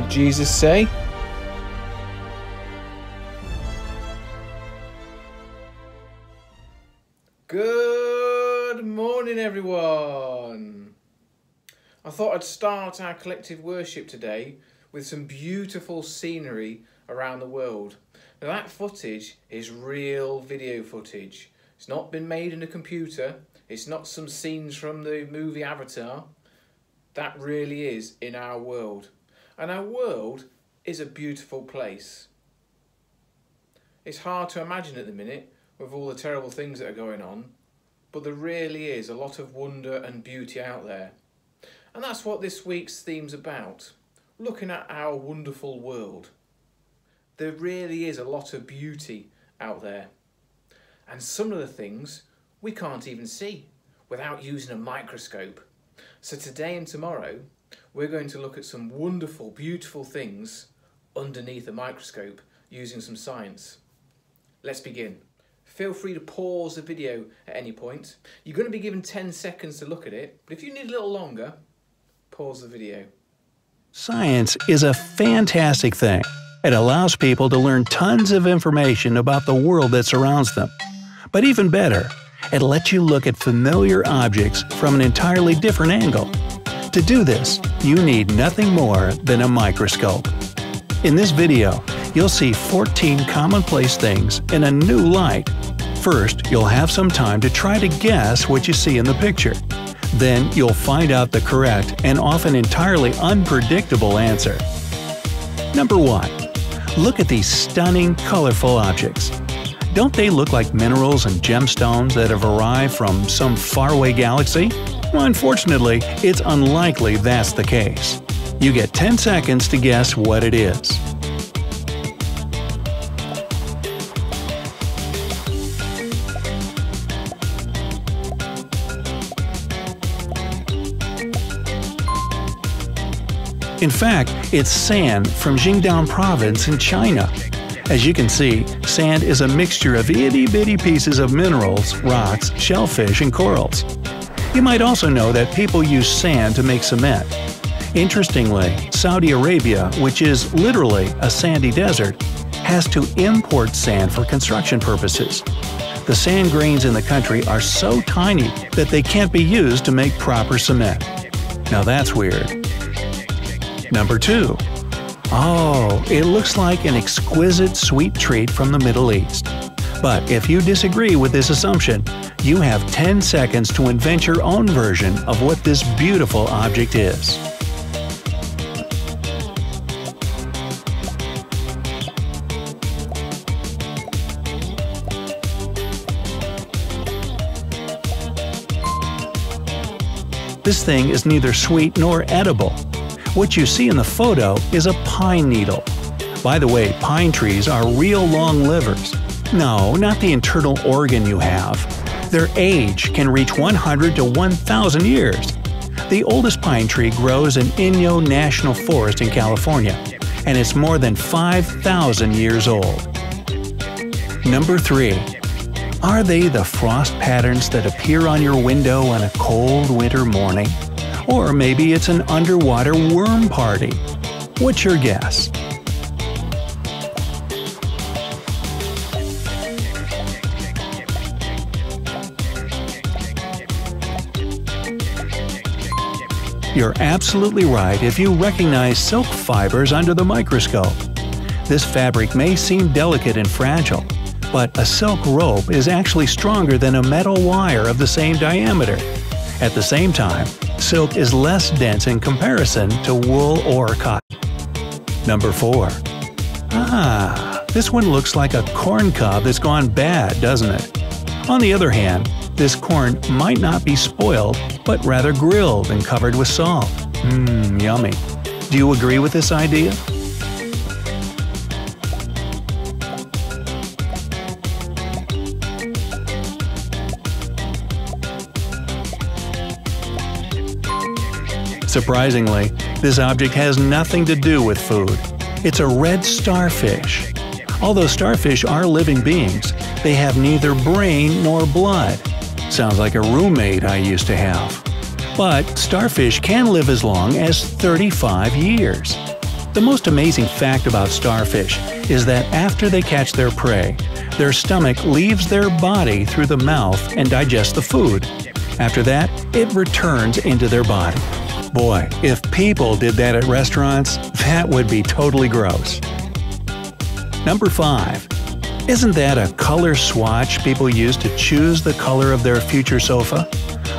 did Jesus say? Good morning, everyone. I thought I'd start our collective worship today with some beautiful scenery around the world. Now, that footage is real video footage. It's not been made in a computer, it's not some scenes from the movie Avatar. That really is in our world. And our world is a beautiful place. It's hard to imagine at the minute with all the terrible things that are going on, but there really is a lot of wonder and beauty out there. And that's what this week's theme's about, looking at our wonderful world. There really is a lot of beauty out there. And some of the things we can't even see without using a microscope. So today and tomorrow, we're going to look at some wonderful, beautiful things underneath a microscope using some science. Let's begin. Feel free to pause the video at any point. You're going to be given 10 seconds to look at it, but if you need a little longer, pause the video. Science is a fantastic thing. It allows people to learn tons of information about the world that surrounds them. But even better, it lets you look at familiar objects from an entirely different angle. To do this, you need nothing more than a microscope. In this video, you'll see 14 commonplace things in a new light. First, you'll have some time to try to guess what you see in the picture. Then, you'll find out the correct and often entirely unpredictable answer. Number 1. Look at these stunning, colorful objects. Don't they look like minerals and gemstones that have arrived from some faraway galaxy? Unfortunately, it's unlikely that's the case. You get 10 seconds to guess what it is. In fact, it's sand from Jingdao province in China. As you can see, sand is a mixture of itty bitty pieces of minerals, rocks, shellfish, and corals. You might also know that people use sand to make cement. Interestingly, Saudi Arabia, which is literally a sandy desert, has to import sand for construction purposes. The sand grains in the country are so tiny that they can't be used to make proper cement. Now that's weird. Number 2. Oh, it looks like an exquisite sweet treat from the Middle East. But if you disagree with this assumption, you have 10 seconds to invent your own version of what this beautiful object is. This thing is neither sweet nor edible. What you see in the photo is a pine needle. By the way, pine trees are real long livers. No, not the internal organ you have. Their age can reach 100 to 1,000 years. The oldest pine tree grows in Inyo National Forest in California, and it's more than 5,000 years old. Number 3. Are they the frost patterns that appear on your window on a cold winter morning? Or maybe it's an underwater worm party. What's your guess? You're absolutely right if you recognize silk fibers under the microscope. This fabric may seem delicate and fragile, but a silk rope is actually stronger than a metal wire of the same diameter. At the same time, silk is less dense in comparison to wool or cotton. Number 4. Ah, this one looks like a corn cob that's gone bad, doesn't it? On the other hand, this corn might not be spoiled, but rather grilled and covered with salt. Mmm, yummy. Do you agree with this idea? Surprisingly, this object has nothing to do with food. It's a red starfish. Although starfish are living beings, they have neither brain nor blood. Sounds like a roommate I used to have. But starfish can live as long as 35 years. The most amazing fact about starfish is that after they catch their prey, their stomach leaves their body through the mouth and digests the food. After that, it returns into their body. Boy, if people did that at restaurants, that would be totally gross. Number 5. Isn't that a color swatch people use to choose the color of their future sofa?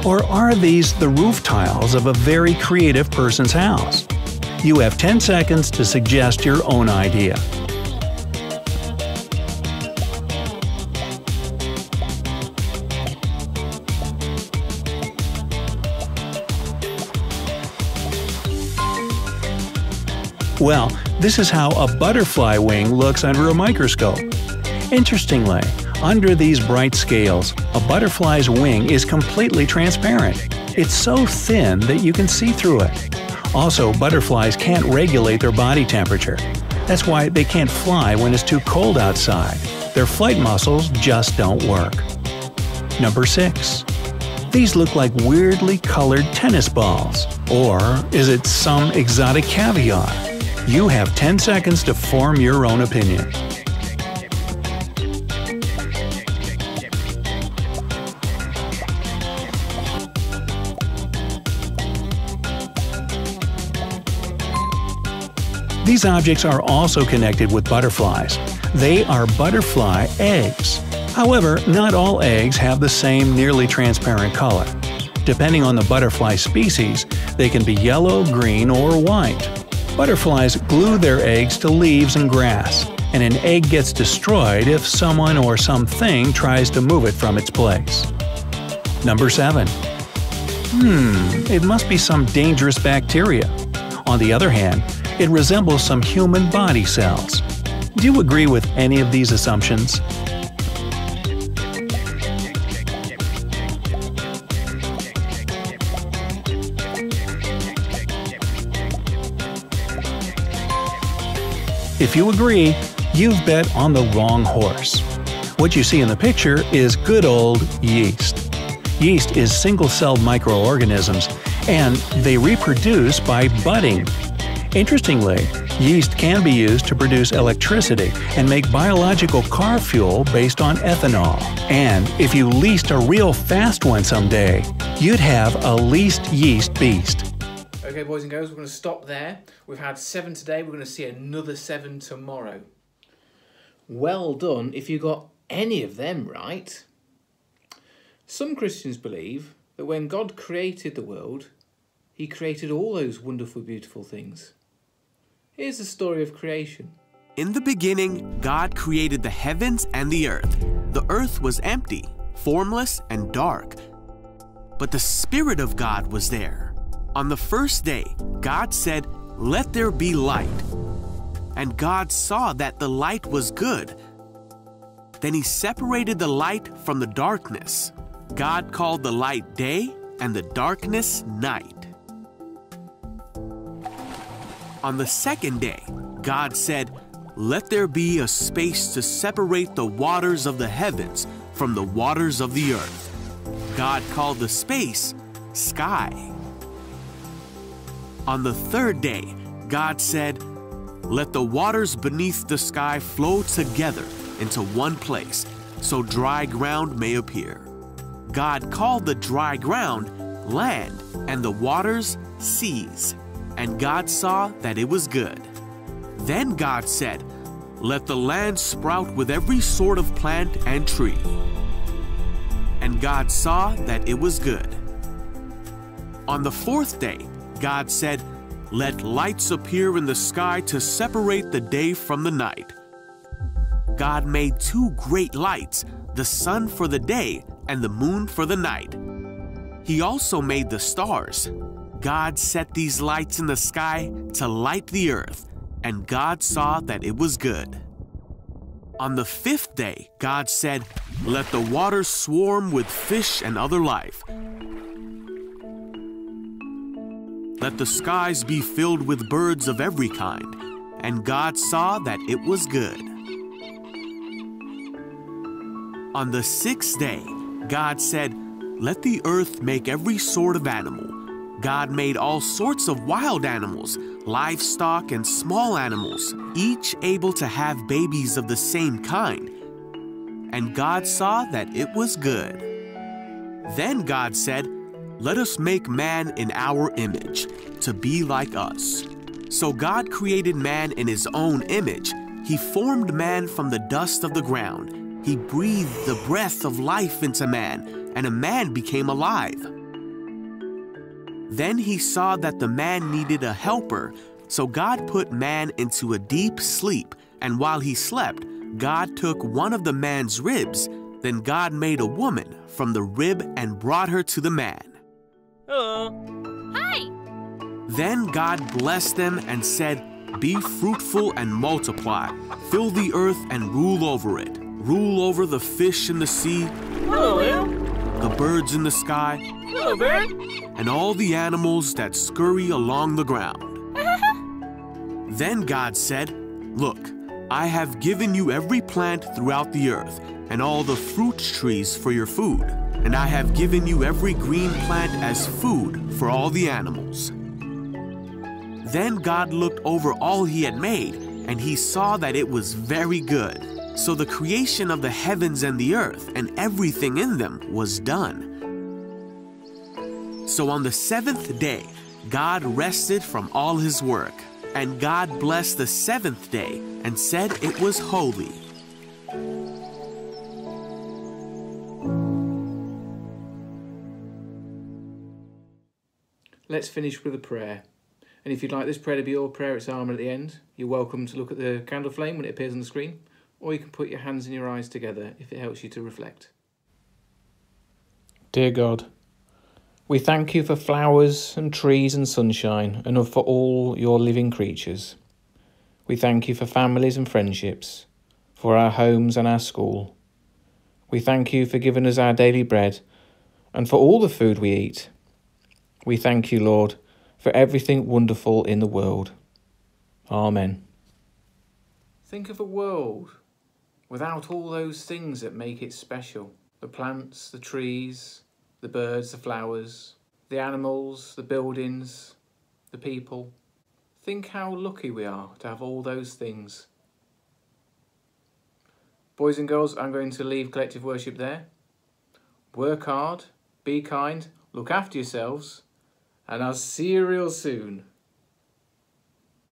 Or are these the roof tiles of a very creative person's house? You have 10 seconds to suggest your own idea. Well, this is how a butterfly wing looks under a microscope. Interestingly, under these bright scales, a butterfly's wing is completely transparent. It's so thin that you can see through it. Also, butterflies can't regulate their body temperature. That's why they can't fly when it's too cold outside. Their flight muscles just don't work. Number 6. These look like weirdly colored tennis balls. Or is it some exotic caviar? You have 10 seconds to form your own opinion. These objects are also connected with butterflies. They are butterfly eggs. However, not all eggs have the same nearly transparent color. Depending on the butterfly species, they can be yellow, green, or white. Butterflies glue their eggs to leaves and grass, and an egg gets destroyed if someone or something tries to move it from its place. Number 7. Hmm, it must be some dangerous bacteria. On the other hand, it resembles some human body cells. Do you agree with any of these assumptions? If you agree, you've bet on the wrong horse. What you see in the picture is good old yeast. Yeast is single-celled microorganisms, and they reproduce by budding Interestingly, yeast can be used to produce electricity and make biological car fuel based on ethanol. And if you leased a real fast one someday, you'd have a leased yeast beast. Okay, boys and girls, we're going to stop there. We've had seven today, we're going to see another seven tomorrow. Well done if you got any of them right. Some Christians believe that when God created the world, he created all those wonderful, beautiful things. Here's the story of creation. In the beginning, God created the heavens and the earth. The earth was empty, formless, and dark. But the Spirit of God was there. On the first day, God said, Let there be light. And God saw that the light was good. Then he separated the light from the darkness. God called the light day and the darkness night. On the second day, God said, Let there be a space to separate the waters of the heavens from the waters of the earth. God called the space sky. On the third day, God said, Let the waters beneath the sky flow together into one place, so dry ground may appear. God called the dry ground land and the waters seas. And God saw that it was good. Then God said, Let the land sprout with every sort of plant and tree. And God saw that it was good. On the fourth day, God said, Let lights appear in the sky to separate the day from the night. God made two great lights, the sun for the day and the moon for the night. He also made the stars. God set these lights in the sky to light the earth, and God saw that it was good. On the fifth day, God said, Let the waters swarm with fish and other life. Let the skies be filled with birds of every kind. And God saw that it was good. On the sixth day, God said, Let the earth make every sort of animal God made all sorts of wild animals, livestock, and small animals, each able to have babies of the same kind. And God saw that it was good. Then God said, Let us make man in our image, to be like us. So God created man in his own image. He formed man from the dust of the ground. He breathed the breath of life into man, and a man became alive. Then he saw that the man needed a helper, so God put man into a deep sleep, and while he slept, God took one of the man's ribs. Then God made a woman from the rib and brought her to the man. Hello. Hi. Then God blessed them and said, Be fruitful and multiply, fill the earth and rule over it. Rule over the fish in the sea, Hello, Lil. The birds in the sky, Hello, bird. and all the animals that scurry along the ground. then God said, Look, I have given you every plant throughout the earth, and all the fruit trees for your food, and I have given you every green plant as food for all the animals. Then God looked over all he had made, and he saw that it was very good. So the creation of the heavens and the earth and everything in them was done. So on the seventh day, God rested from all his work. And God blessed the seventh day and said it was holy. Let's finish with a prayer. And if you'd like this prayer to be your prayer, it's Amen at the end. You're welcome to look at the candle flame when it appears on the screen, or you can put your hands and your eyes together if it helps you to reflect. Dear God, we thank you for flowers and trees and sunshine, and for all your living creatures. We thank you for families and friendships, for our homes and our school. We thank you for giving us our daily bread, and for all the food we eat. We thank you, Lord, for everything wonderful in the world. Amen. Think of a world without all those things that make it special the plants, the trees, the birds, the flowers, the animals, the buildings, the people. Think how lucky we are to have all those things. Boys and girls, I'm going to leave collective worship there. Work hard, be kind, look after yourselves, and I'll see you real soon.